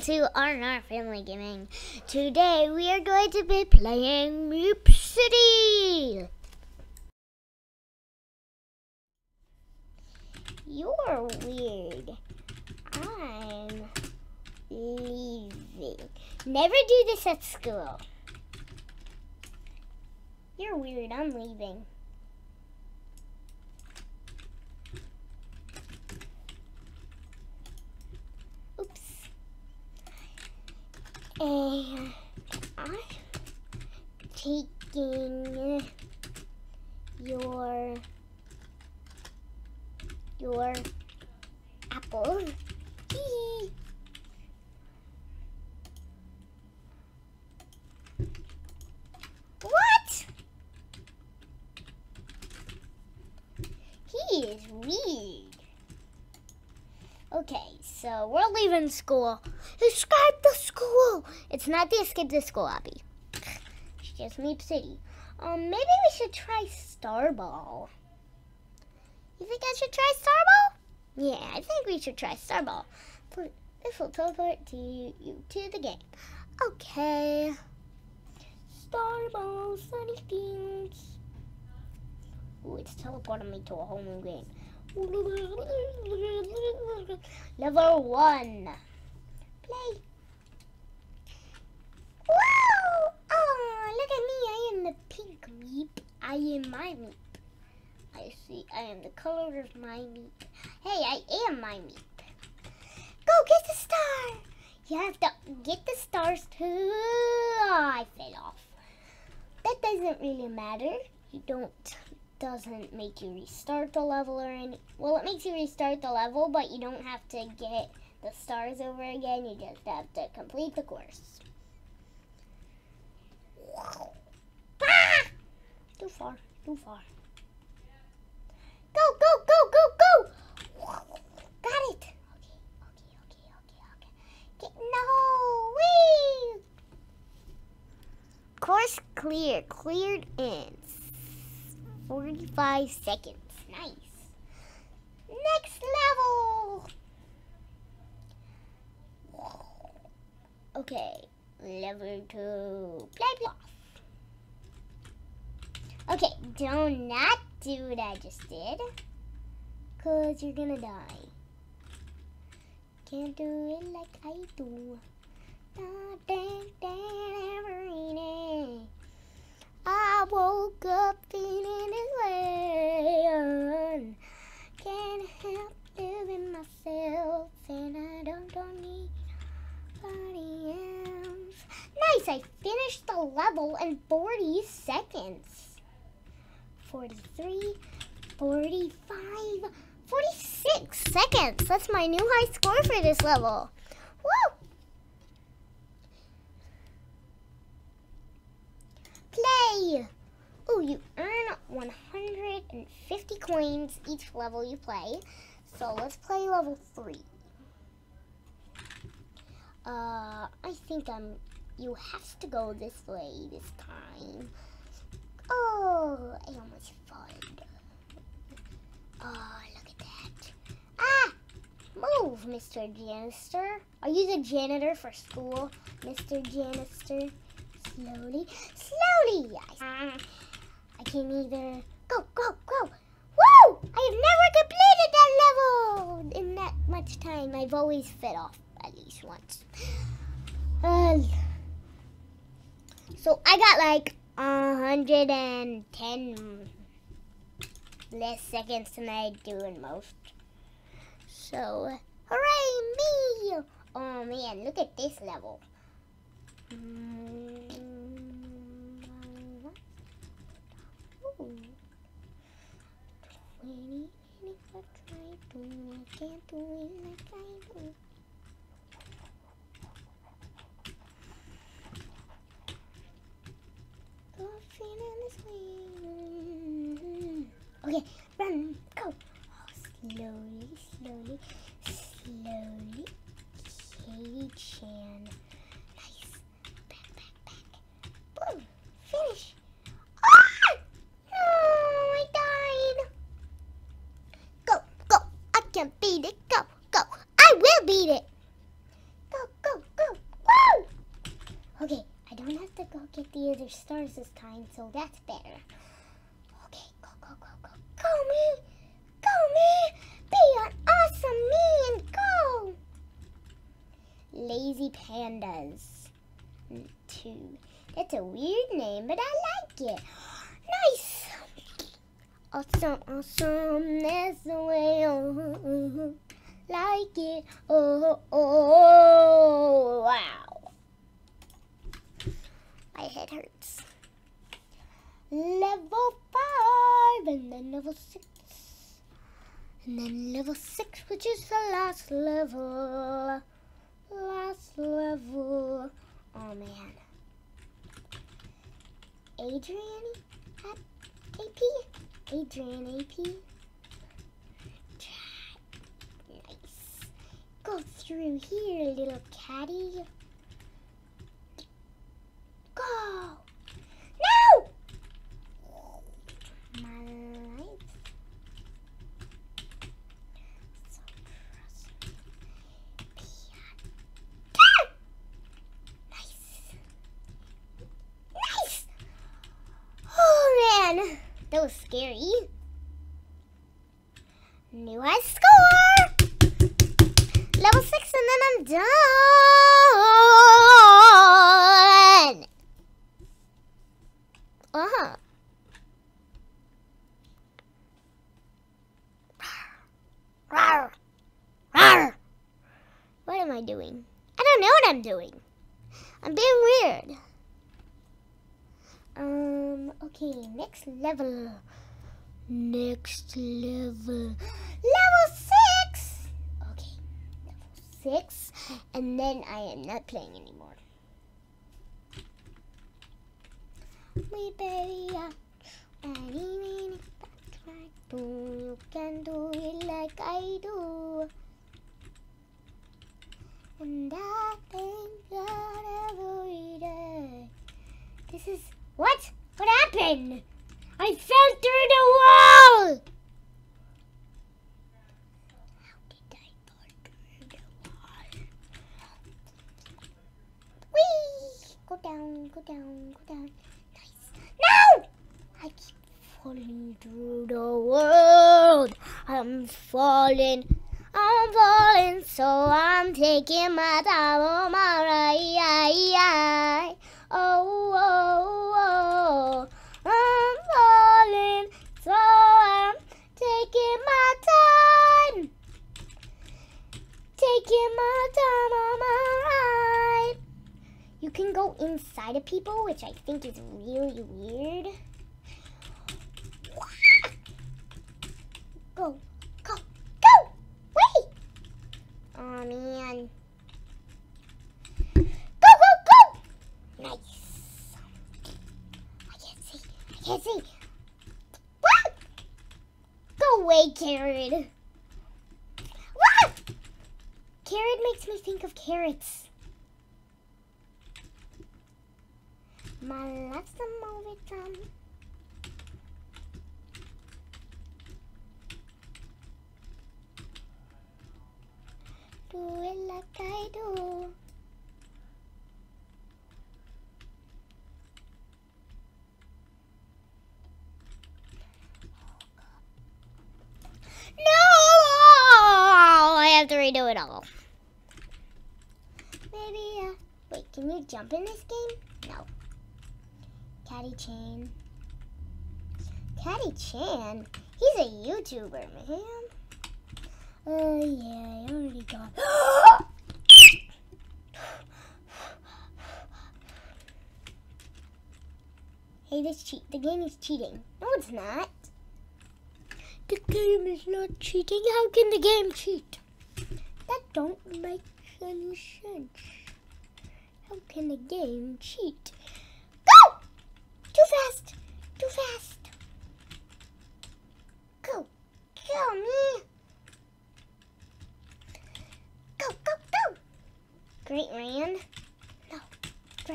to R&R Family Gaming. Today we are going to be playing Meep City. You're weird. I'm leaving. Never do this at school. You're weird. I'm leaving. And I'm taking your your apple. what? He is weird. Okay, so we're leaving school. Escape the school! It's not the escape the school, Abby. It's just Meep City. Um, maybe we should try Starball. You think I should try Starball? Yeah, I think we should try Starball. This will teleport to you to the game. Okay. Starball, sunny things. Ooh, it's teleporting me to a whole new game. Level one. Play. Wow! Oh, um, look at me. I am the pink meep. I am my meep. I see. I am the color of my meep. Hey, I am my meep. Go get the star. You have to get the stars too. Oh, I fell off. That doesn't really matter. You don't doesn't make you restart the level or any. Well, it makes you restart the level, but you don't have to get the stars over again. You just have to complete the course. Ah! Too far. Too far. Go, go, go, go, go! Got it. Okay, okay, okay, okay, okay. Get, no, wee! Course clear. Cleared in 45 seconds. Nice. Next level. Okay, level two. Play off. Okay, do not do what I just did. Cause you're gonna die. Can't do it like I do. I woke up feeling this way. Can't help living myself, and I don't, don't need else. Nice, I finished the level in 40 seconds. 43, 45, 46 seconds. That's my new high score for this level. Woo! Play! Oh, you earn 150 coins each level you play. So let's play level 3. Uh, I think I'm, you have to go this way this time. Oh, I almost fell. Oh, look at that. Ah! Move, Mr. Janister. Are you the janitor for school, Mr. Janister? Slowly, slowly. I, I can either go, go, go. Woo! I have never completed that level in that much time. I've always fit off at least once. Uh, so I got like 110 less seconds than I do in most. So, hooray me! Oh man, look at this level. Mm. 20 minutes I try to, I can't do it like I do. Go Okay, run, go. Oh, slowly, slowly, slowly. K-Chan. Nice. Back, back, back. Boom. Finish. Ah! Oh, I died. Go, go. I can beat it. Go, go. I will beat it. Go, go, get the other stars this time, so that's better. Okay, go, go, go, go. Go me! Go me! Be an awesome me and go! Lazy Pandas. Two. That's a weird name, but I like it. Nice! Awesome, awesome, that's the way I like it. Oh, oh, oh, oh wow. My head hurts. Level 5, and then level 6. And then level 6, which is the last level. Last level. Oh, man. Adrian AP? Adrian AP. Nice. Go through here, little catty. Go! No! My life. So trust Ah! Nice. Nice! Oh man, that was scary. New high score! Level 6 and then I'm done! Uh-huh. Rawr. Rawr. What am I doing? I don't know what I'm doing. I'm being weird. Um, okay, next level. Next level. Level six! Okay, level six. And then I am not playing anymore. We baby up. You can do it like I do. And I thank God every day. This is what? What happened? I fell through the wall! How did I fall through the wall? Whee! Go down, go down, go down. Nice. No! I keep falling through the world. I'm falling. I'm falling, so I'm taking my time on my right. Oh, oh, oh, I'm falling, so I'm taking my time. Taking my time on my ride. You can go inside of people, which I think is really weird. Go, go, go! Wait! Oh man. Go, go, go! Nice. I can't see. I can't see. What? Go away, Carrot. What? Carrot makes me think of carrots. My last movie drum. Do it like I do. No! I have to redo it all. Maybe, uh, wait, can you jump in this game? No. Caddy Chain. Caddy Chan? He's a YouTuber, man. Oh, yeah, I already got. hey, this cheat. The game is cheating. No, it's not. The game is not cheating. How can the game cheat? That don't make any sense. How can the game cheat? Go! Too fast! Too fast! Go! Kill me! Go, go, go! Great Ryan? No.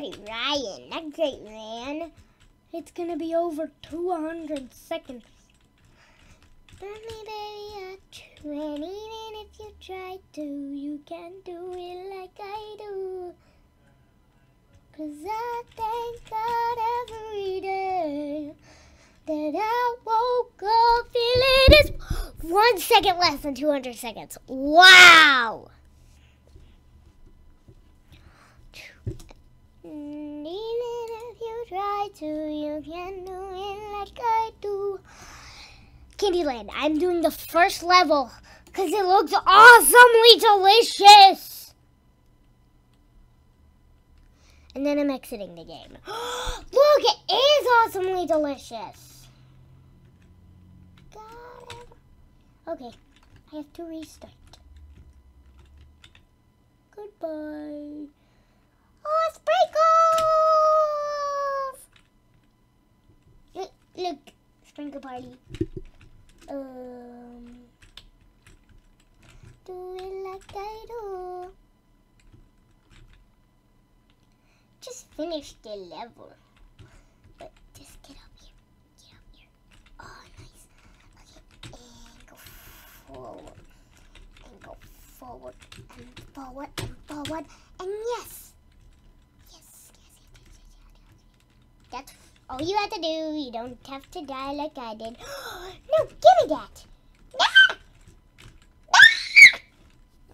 Great Ryan, not Great Ryan. It's gonna be over 200 seconds. Me, baby, 20, and if you try to, you can do it like I do. Cause I thank God every day that I woke up feeling this. One second less than 200 seconds. Wow! Even if you try to, you can like I do. Candyland, I'm doing the first level because it looks awesomely delicious. And then I'm exiting the game. Look, it is awesomely delicious. Okay, I have to restart. Goodbye. Oh, Look, sprinkle party. Um, do it like I do. Just finished the level. But just get up here. Get up here. Oh, nice. Okay, and go forward. And go forward and forward and forward. And yes! Yes, yes, yes, yes, yes, yes. That's all you have to do. You don't have to die like I did. no, give me that.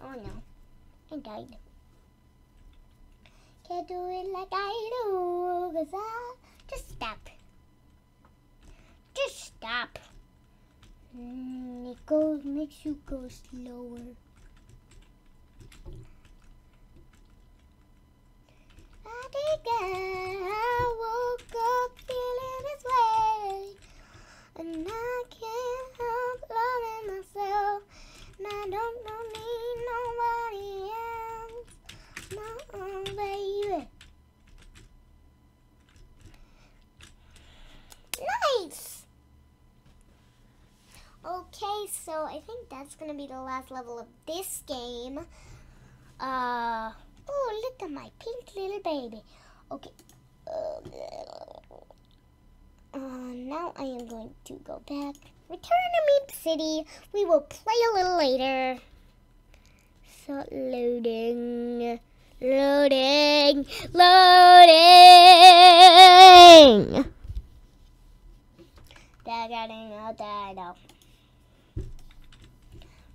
Oh no, I died. Can't do it like I do, cause I just stop. Just stop. Mm, it goes makes you go slower. I I woke up feeling this way. And I can't help loving myself. And I don't nobody else. Baby. Nice! Okay, so I think that's gonna be the last level of this game. Uh, oh, look at my pink little baby. Okay. Uh, now I am going to go back. Return to Meep City. We will play a little later. So loading. Loading. Loading. They're getting out there.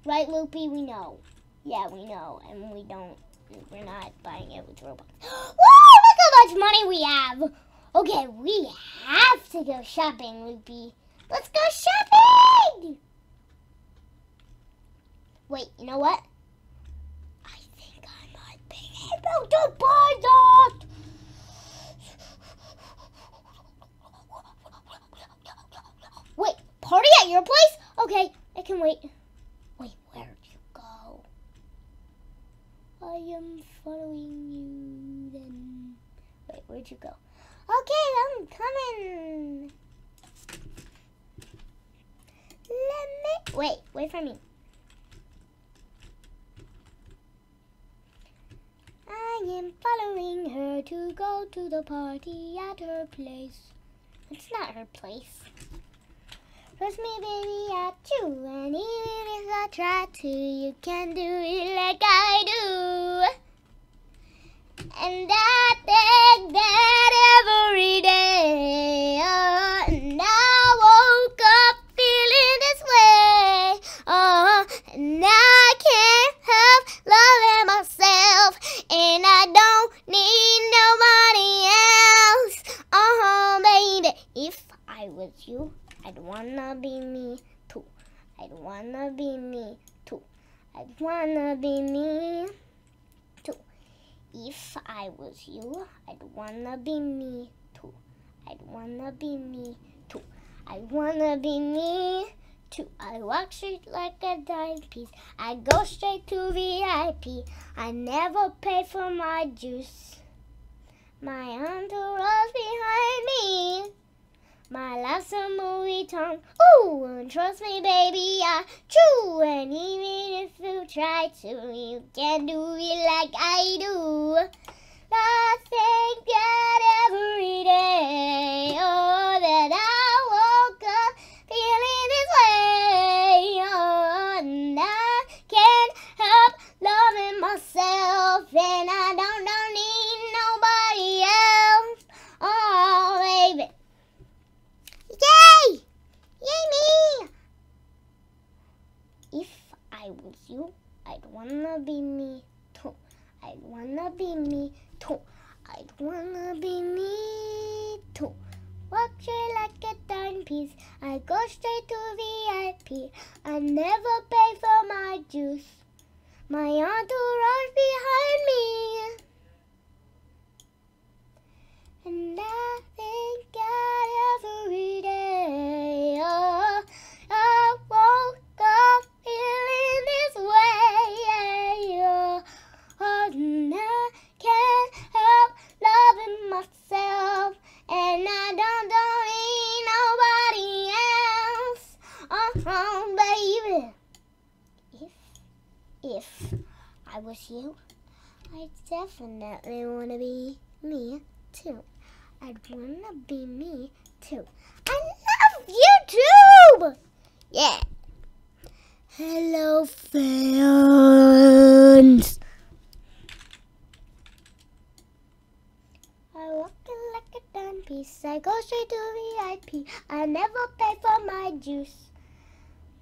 Right, Loopy? We know. Yeah, we know. And we don't, we're not buying it with Robux. Look how much money we have. Okay, we have to go shopping, Loopy. Let's go shopping! Wait, you know what? I think I might be able to buy that! Wait, party at your place? Okay, I can. Wait, where'd you go? I am following you then. Wait, where'd you go? Okay, I'm coming. Let me wait, wait for me. I am following her to go to the party at her place. It's not her place. Trust me, baby, I do. And even if I try to, you can do it like I do. And I think that every day. Oh, and I woke up feeling this way. Oh, and I can't help loving myself. And I don't need nobody else. Oh, baby, if I was you, I'd wanna be me too. I'd wanna be me too. I'd wanna be me too. If I was you, I'd wanna be me too. I'd wanna be me too. I wanna be me too. I walk straight like a dime piece. I go straight to VIP. I never pay for my juice. My entourage behind me. My life's a movie tongue. Ooh, and trust me, baby, I true. And even if you try to, you can't do it like I do. I thank God every day. Oh, wanna be me too. I'd wanna be me too. I'd wanna be me too. Walk straight like a dime piece. I go straight to VIP. I never pay for my juice. My entourage behind me. And I thank God I was you, I'd definitely want to be me too. I'd wanna be me too. I love YouTube! Yeah. Hello, fans. I walk like a dime piece. I go straight to VIP. I never pay for my juice.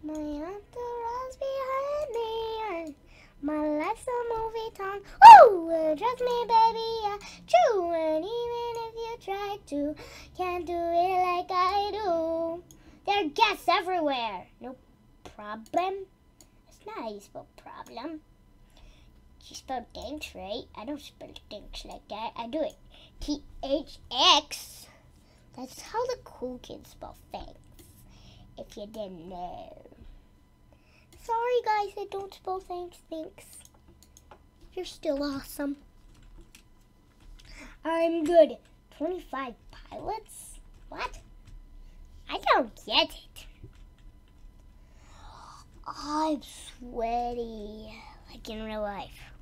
My entourage behind me. My life's a movie song. Ooh, trust me, baby, yeah, true. And even if you try to, can't do it like I do. There are guests everywhere. No problem. It's not how you spell problem. You spell thanks, right? I don't spell thanks like that. I do it T H X. That's how the cool kids spell thanks. If you didn't know. Sorry, guys, I don't spell thanks. Thanks. You're still awesome. I'm good. 25 pilots? What? I don't get it. I'm sweaty, like in real life.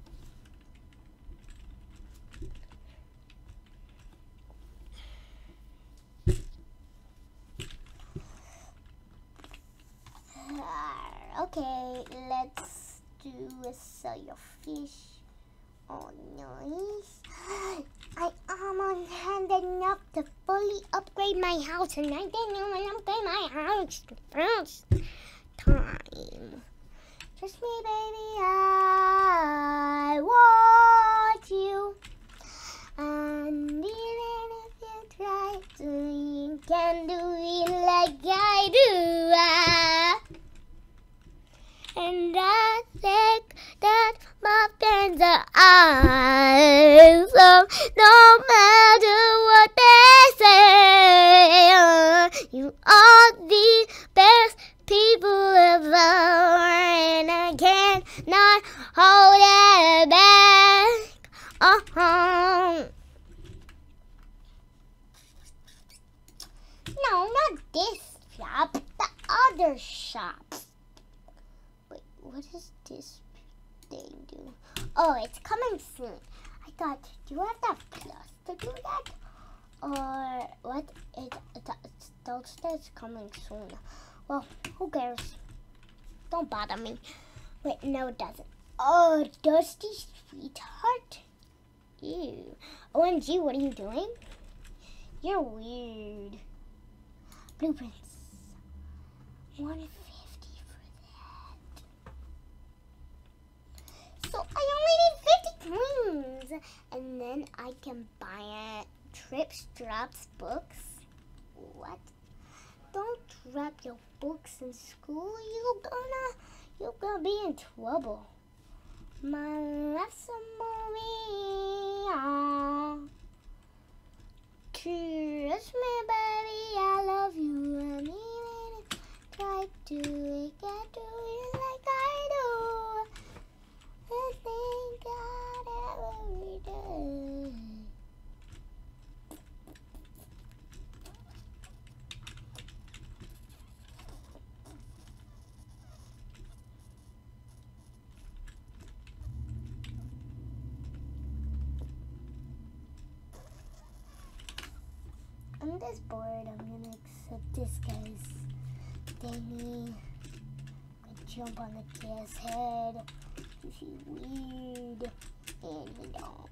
Okay, let's do a sell your fish. Oh, nice. I am on hand enough to fully upgrade my house, and I didn't even upgrade my house first time. Trust me, baby. I want you. And even if you try to, you can do it like I do. Ah. And I think that my friends are awesome. No matter what they say, uh, you are the best people ever, and I cannot hold it back. Uh-huh. No, not this shop. The other shop. Wait, what does this thing do? Oh, it's coming soon. I thought, do you have that plus to do that? Or what? It, it, it says coming soon. Well, who cares? Don't bother me. Wait, no, it doesn't. Oh, Dusty Sweetheart? Ew. OMG, what are you doing? You're weird. Blueprints. 150 for that. So I only need 50 coins. And then I can buy it. Trips, drops, books. What? Don't drop your books in school. You're gonna, you're gonna be in trouble. My life's a ah. Kiss me, baby. I love you. And even if I try to, I can't do it like I do. I thank God every day. I'm bored. I'm gonna accept this guy's thingy. I jump on the kid's head. He's weird. And he don't.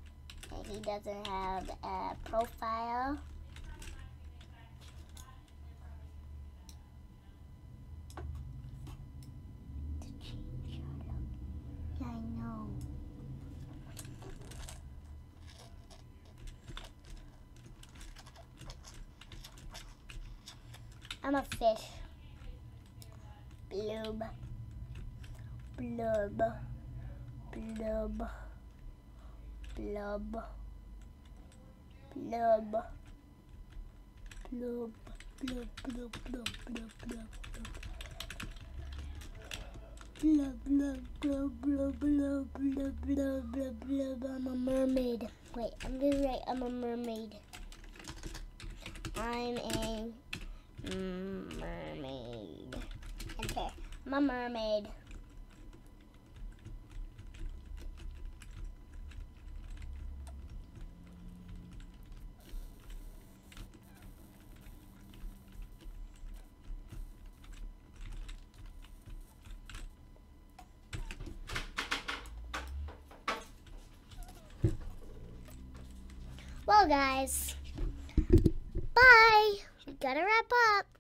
And he doesn't have a profile. To I'm a fish. Blub. Blub. Blub. Blub. Blub. Blub. Blub, blub, blub, blub, blub, blub. Blub, blub, blub, blub, blub, blub, blub, blub. I'm a mermaid. Wait, I'm gonna write I'm a mermaid. I'm a mermaid. Okay, a mermaid. Well, guys, bye. Gotta wrap up.